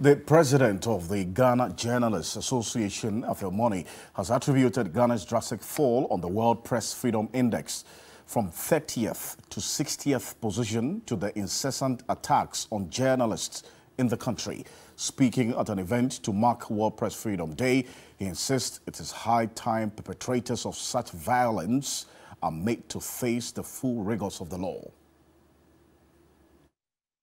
The president of the Ghana Journalists Association, Affail Monney, has attributed Ghana's drastic fall on the World Press Freedom Index from 30th to 60th position to the incessant attacks on journalists in the country. Speaking at an event to mark World Press Freedom Day, he insists it is high time perpetrators of such violence are made to face the full rigors of the law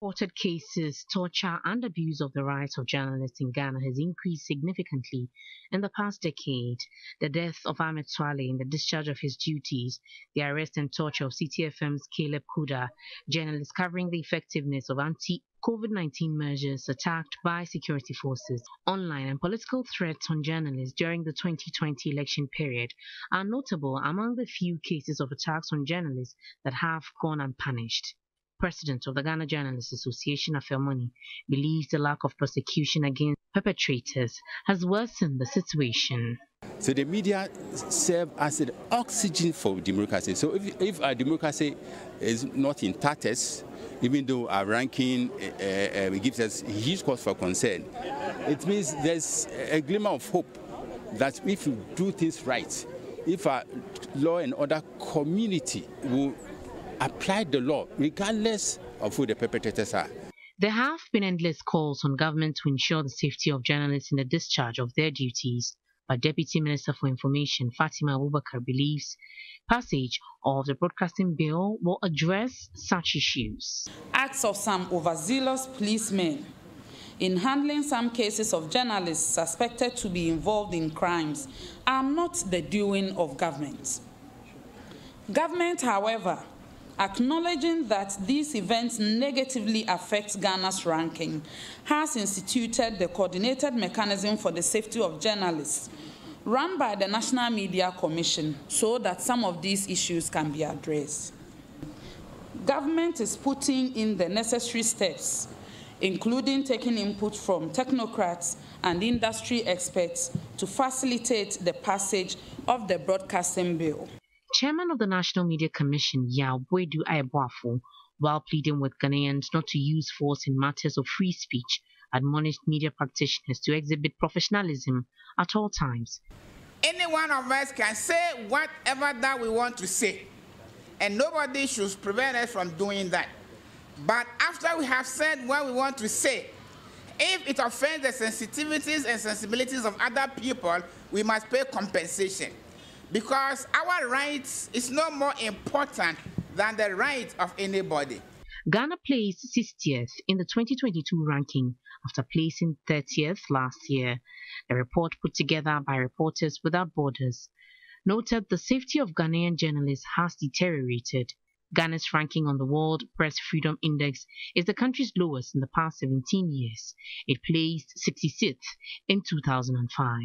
reported cases, torture, and abuse of the rights of journalists in Ghana has increased significantly in the past decade. The death of Ahmed Suale in the discharge of his duties, the arrest and torture of Citi FM's Caleb Kudah, journalists covering the effectiveness of anti COVID 19 measures attacked by security forces, online and political threats on journalists during the 2020 election period are notable among the few cases of attacks on journalists that have gone unpunished president of the Ghana Journalists Association, Affail Monney, believes the lack of prosecution against perpetrators has worsened the situation. So the media serve as an oxygen for democracy. So if, if our democracy is not in tatters, even though our ranking uh, uh, gives us huge cause for concern, it means there's a glimmer of hope that if we do things right, if our law and order community will apply the law regardless of who the perpetrators are. There have been endless calls on government to ensure the safety of journalists in the discharge of their duties, but Deputy Minister for Information Fatima Abubakar believes passage of the broadcasting bill will address such issues. Acts of some overzealous policemen in handling some cases of journalists suspected to be involved in crimes are not the doing of government. Government, however, acknowledging that these events negatively affect Ghana's ranking, has instituted the Coordinated Mechanism for the Safety of Journalists, run by the National Media Commission, so that some of these issues can be addressed. Government is putting in the necessary steps, including taking input from technocrats and industry experts to facilitate the passage of the broadcasting bill. Chairman of the National Media Commission, Yaw Boadu Ayeboafo, while pleading with Ghanaians not to use force in matters of free speech, admonished media practitioners to exhibit professionalism at all times. Any one of us can say whatever that we want to say, and nobody should prevent us from doing that. But after we have said what we want to say, if it offends the sensitivities and sensibilities of other people, we must pay compensation because our rights is no more important than the rights of anybody. Ghana placed 60th in the 2022 ranking after placing 30th last year. The report put together by Reporters Without Borders noted the safety of Ghanaian journalists has deteriorated. Ghana's ranking on the World Press Freedom Index is the country's lowest in the past 17 years. It placed 66th in 2005.